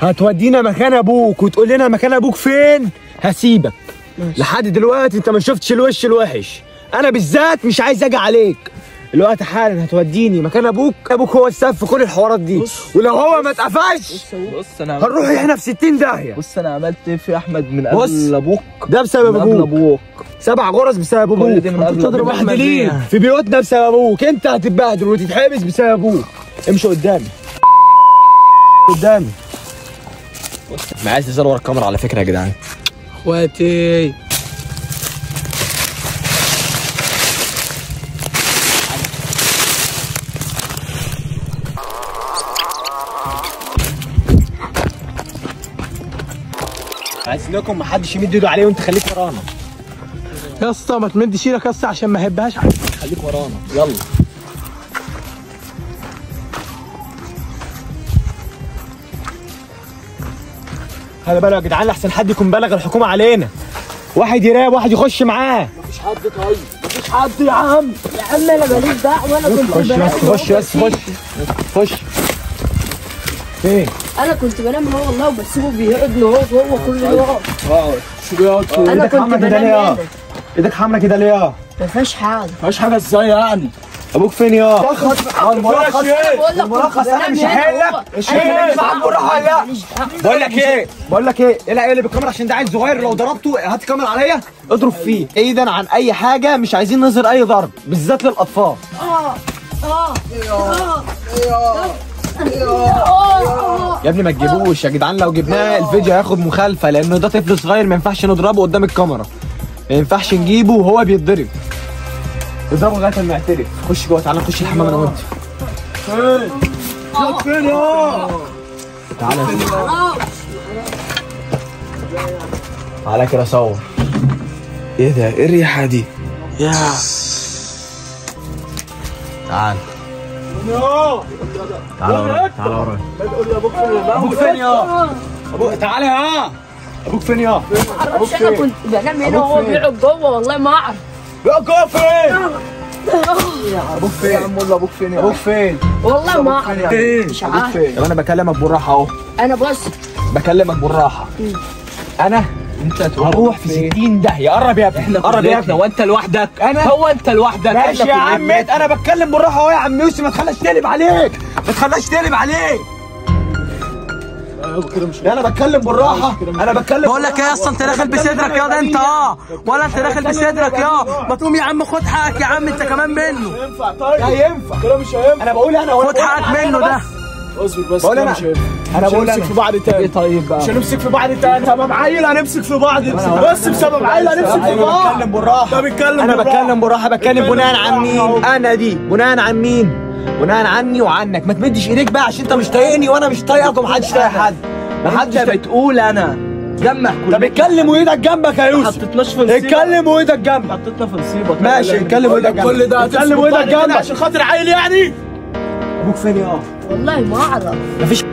هتودينا مكان أبوك وتقول لنا مكان أبوك فين؟ هسيبك. لحد دلوقتي أنت ما شفتش الوش الوحش. أنا بالذات مش عايز أجي عليك. الوقت حالا هتوديني مكان أبوك. أبوك هو السبب في كل الحوارات دي. ولو هو ما اتقفش بص أنا عملت هنروح إحنا في 60 داهية. بص أنا عملت إيه في أحمد من بص. قبل أبوك؟ ده بسبب من قبل أبوك. أبوك. سبع غرز بسبب أبوك. كل دي من قبل. مبهدلين في بيوتنا بسبب أبوك. أنت هتتبهدل وتتحبس بسبب أبوك. امشي قدامي. قدامي. ما عايز تزال ورا الكاميرا على فكرة يا جدعان. اخواتي. عايز لكم محدش يمد ايده عليه وانت خليك ورانا. يا اسطى ما تمدش إيدك يا اسطى عشان ما احبهاش خليك ورانا. يلا. خلي بالك يا جدعان لحسن حد يكون بلغ الحكومة علينا. واحد يراقب واحد يخش معاه. مفيش حد طيب. مفيش حد يا عم. يا عم أنا ماليش دعوة أنا كنت خش بس خش بس خش. خش. فين أنا كنت بنام هو والله وبسيبه بيقعد هو هو كل يوم. شو بيقعد؟ أنا إيدك كنت بنام إيدك حمرا كده ليه؟ يا ما فيهاش حاجة. مفيش حاجة إزاي يعني؟ أبوك فين يا؟ الملخص لك الملخص أنا مش هحلك أنا معاك بالراحه دعوه بقول لك إيه؟ بقول لك إيه؟ العب اللي بالكاميرا عشان ده عيل صغير؟ لو ضربته هات الكاميرا عليا. اضرب فيه. ايدا عن أي حاجة مش عايزين نظهر أي ضرب بالذات للأطفال. آه آه آه يا ابني ما تجيبوش. يا جدعان لو جبناه الفيديو هياخد مخالفة لأنه ده طفل صغير ما ينفعش نضربه قدام الكاميرا. ما ينفعش نجيبه وهو بيتضرب. اضربه لغايه ما يعترف خش جوه تعالى نخش الحمام أنا وأنت. فين فين يا تعالى تعالى كده صور إيه ده؟ إيه الريحة دي؟ يا. تعال. تعالى ورايا تعالى ورايا أبوك فين يا؟ أبوك تعالى يا. أبوك فين يا؟ معرفش أنا كنت بنام هنا وهو بيقعد جوه والله ما أعرف. أبوك فين أبوك فين؟ أبوك فين يا أبوك فين والله ما أعرف. مش أبوك عارف فين؟ طب أنا بكلمك بالراحة أهو. أنا بص بكلمك بالراحة. أنا أنت هروح في 60 داهية. قرب يا ابني قرب يا ابني. وأنت لوحدك. أنا؟ هو أنت لوحدك. ماشي يا عم أنا بتكلم بالراحة أهو يا عم يوسف. ما تخليش تقلب عليك. ما تخليش تقلب عليك. لا أنا بتكلم بالراحة. أنا بتكلم بقول لك إيه يا أسطى أنت داخل بصدرك يا ده أنت. آه. ولا أنت داخل بصدرك يا. ما تقوم يا عم خد حقك يا عم أنت كمان منه. ينفع طيب. لا ينفع. كده مش هينفع. أنا بقول أنا خد حقك منه ده. أصبر بس بقول أنا مش هينفع. أنا مش بقول هنمسك أنا. في بعض تاني. إيه طيب بقى؟ مش هنمسك في بعض تاني. سبب عيل هنمسك في بعض. بس بسبب عيل هنمسك في أنا بعض. بتكلم بالراحة. أنا. بتكلم بالراحة. بتكلم بناء عن مين؟ أنا دي. بناء عن مين؟ بناء عني وعنك. ما تمدش إيديك بقى عشان أنت مش طايقني وأنا مش طايقك ومحدش طايق حد. محدش أنت بتقول أنا جمع كل طب اتكلم وإيدك جنبك يا يوسف. حطيتناش في نصيبك اتكلم وإيدك جنبك. حطيتنا في نصيبك ماشي اتكلم وإيدك جنبك. كل ده اتكلم وإيدك جنبك. عشان خاطر عيل يعني. أبوك فين يا والله ما أعرف.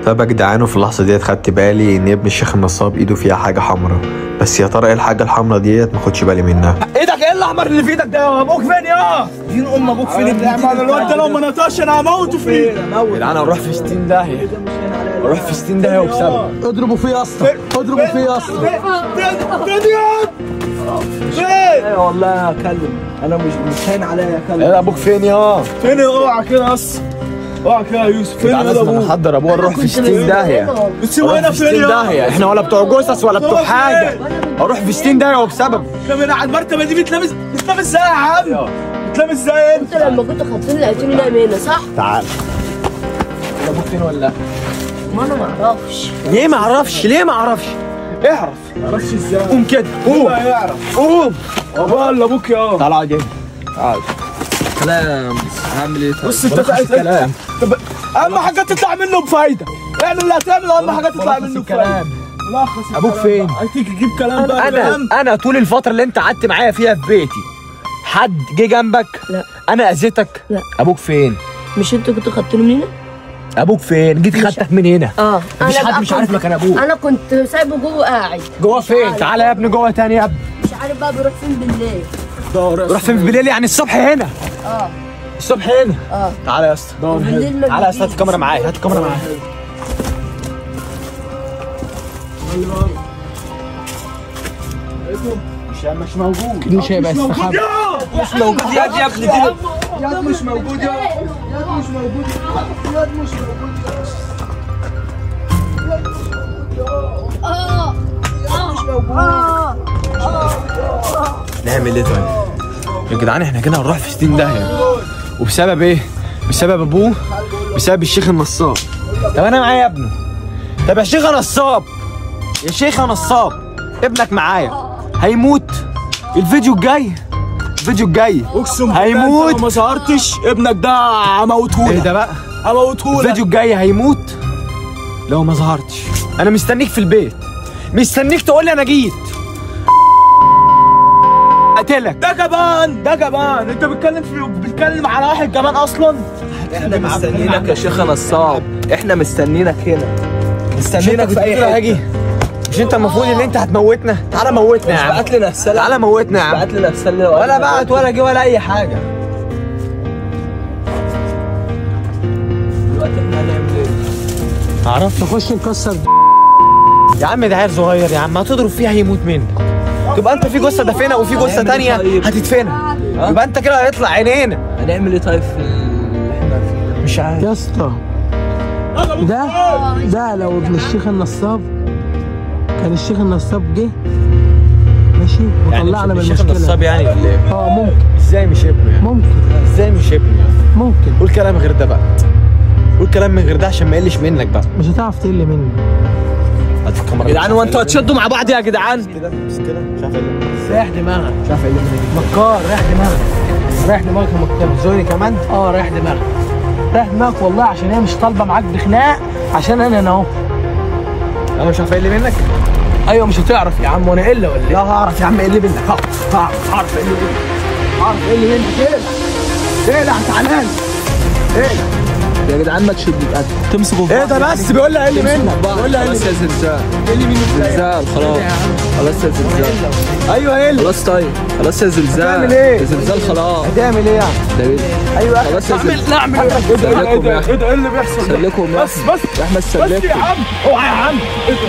طب يا جدعان وفي اللحظة ديت خدت بالي إن ابن الشيخ النصاب إيده فيها حاجة حمراء. بس يا ترى إيه الحاجة الحمراء ديت؟ ما خدش بالي منها. إيدك إيه الأحمر اللي في إيدك ده؟ يا أبوك فين يا؟ دين ام أبوك فين الواد ده لو ما نطقش أنا هموته فيه. أنا أروح في 60 داهية. أروح في 60 داهية وبسبب. اضربوا فيه يا اسطى. اضربوا فيه يا اسطى. إيه والله اكلم أنا مش مش هين عليا اكلم إيه أبوك فين يا؟ فين اوعى كده بس اوعى كده يا يوسف فين لازم نحضر أبوه نروح في كنت 60 بنام داهية. والله. في فين 60 يا داهية. إحنا ولا بتوع جثث ولا بتوع حاجة. أروح في 60 داهية وبسبب كمان على المرتبة دي؟ بتلبس بتلبس إزاي يا عم. بتلبس إزاي أنت. انت لما كنت خدتني لقيتني نايم هنا صح؟ تعال. أبوك فين ولا؟ لا ما أنا ما أعرفش. ليه ما أعرفش؟ ليه ما أعرفش؟ اعرف. ما أعرفش إزاي. قوم كده قوم. يعرف. قوم. ولا أبوك يا تعال اقعد هنا كلام هعمل إيه؟ بص أنت طب اهم حاجة تطلع منه بفايدة اعمل اللي هتعمل اهم حاجة تطلع منه بفايدة ملخص الكلام فين؟ بقى. هتيجي تجيب كلام بقى أنا كلام. أنا طول الفترة اللي أنت قعدت معايا فيها في بيتي حد جه جنبك لا. أنا أذيتك لا. أبوك فين مش أنت كنت خدتني من هنا؟ أبوك فين جيت خدتك من هنا آه مفيش أنا حد بقى مش عارف كنت- مكان أبوك. أنا كنت سايبه جوه قاعد جوه فين. تعالى يا ابني جوه تاني يا ابني مش عارف بقى بيروح فين بالليل روح فين في بالليل يعني الصبح هنا آه الصبح هنا. آه. تعالى يا اسطى تعالى يا اسطى هات. الكاميرا معايا هات الكاميرا معايا. مش مش موجود. مش هيبقى استخبى مش موجود. يا يا ابني يا مش موجود يا يا مش موجود يا مش موجود. نعمل إيه طيب؟ يا جدعان إحنا كده هنروح في 60 داهية. وبسبب إيه؟ بسبب أبوه؟ بسبب الشيخ النصاب. طب أنا معايا ابنه طب يا شيخ نصاب يا شيخ نصاب ابنك معايا. هيموت. الفيديو الجاي. الفيديو الجاي. أقسم بالله هيموت. ما ظهرتش ابنك ده إيه هموتهولك ده بقى؟ هموتهولك. الفيديو الجاي هيموت. لو ما ظهرتش أنا مستنيك في البيت. مستنيك تقول لي أنا جيت. قتلك. ده جبان ده جبان. انت بتتكلم في بتتكلم على واحد جبان أصلا؟ إحنا مستنيينك يا شيخ نصاب إحنا مستنيينك هنا. مستنيينك في أي هاجي مش انت المفروض ان انت هتموتنا؟ تعالى موتنا يا عم بعت لنا رساله تعالى موتنا يا عم. بعت لنا رساله ولا بعت ولا جه ولا أي حاجة. دلوقتي إحنا هنعمل إيه؟ عرفت؟ نخش نكسر يا عم ده عيل صغير يا عم. هتضرب فيها هيموت منك. تبقى انت في جثة دافنها وفي جثة هنعمل تانية طيب؟ هتدفنها. يبقى انت كده هيطلع عينينا هنعمل إيه طيب في اللي إحنا فيه ده؟ مش عارف. يا اسطى ده ده لو ابن الشيخ النصاب كان الشيخ النصاب جه ماشي وطلعنا من الشيخ المشكلة النصاب يعني ولا إيه؟ آه ممكن. إزاي مش ابنه يعني؟ ممكن. إزاي مش ابنه يعني؟ ممكن. قول كلام غير ده بقى. قول كلام من غير ده عشان ما يقلش منك بقى. مش هتعرف تقل مني. يا جدعان هو أنتوا هتشدوا مع بعض يا جدعان. كده؟ بس كده؟ مش عارف إيه. ريح دماغك. مش عارف إيه. مكار ريح دماغك. ريح دماغك يا مكار. زوري كمان؟ آه ريح دماغك. ريح دماغك والله عشان هي مش طالبة معاك بخناق عشان أنا أنا أهو. أنا مش عارف إيه اللي منك. أيوه مش هتعرف يا عم وأنا إلا ولا لا هعرف يا عم إيه اللي منك. هعرف هعرف إيه اللي منك. هعرف إيه اللي منك. إيه؟ إيه لا تعالى إيه؟ يا جدعان ما تشدوا. تمسكوا في إيه ده بس بيقول لي إيه اللي منك بيقول لي إيه اللي خلاص يا زلزال إيه اللي منك زلزال خلاص خلاص يا زلزال أيوه إيه خلاص طيب. خلاص يا زلزال هتعمل إيه؟ يا زلزال خلاص. هتعمل إيه يعني؟ ده إيه؟ أيوه. خلاص يا زلزال نعمل إيه سلكم يا إيه ده إيه اللي بيحصل؟ ده بس بس يا أحمد بس يا عم. اوعى يا عم. إيه ده